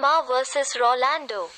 Neymar versus Rolando.